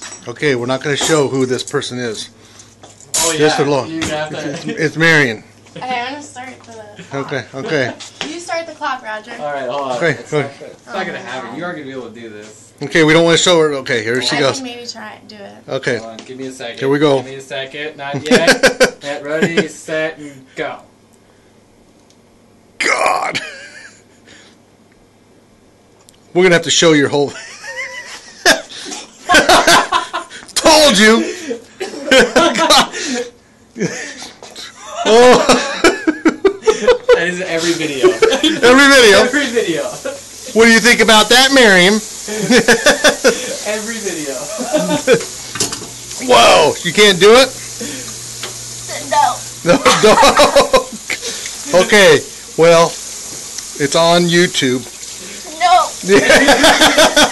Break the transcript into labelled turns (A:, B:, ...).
A: gosh.
B: Okay, we're not going to show who this person is.
C: Oh
B: Just
C: yeah.
B: a little.
C: You have to.
B: It's Marion.
A: Okay, I'm gonna start the. clock.
B: Okay, okay.
A: You start the clock, Roger.
C: All right, hold on.
B: Okay,
C: it's,
B: go
C: not, gonna- it's not gonna happen. You aren't gonna be able to do this.
B: Okay, we don't want to show her. Okay, here she
A: I
B: goes.
A: can maybe try and do it.
B: Okay.
C: Hold on, give me a second.
B: Here we go.
C: Give me a second. Not yet. Get ready, set, and go.
B: God. We're gonna have to show your whole. Told you. oh,
C: That is every video.
B: every video.
C: every video.
B: What do you think about that, Miriam?
C: Every video.
B: Whoa, you can't do it?
A: No.
B: No, no. okay, well, it's on YouTube.
A: No.